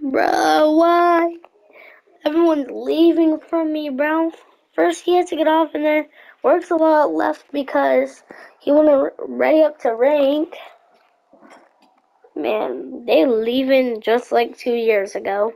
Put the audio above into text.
Bro, why? Everyone's leaving from me, bro. First he had to get off and then works a lot left because he wasn't ready up to rank. Man, they leaving just like two years ago.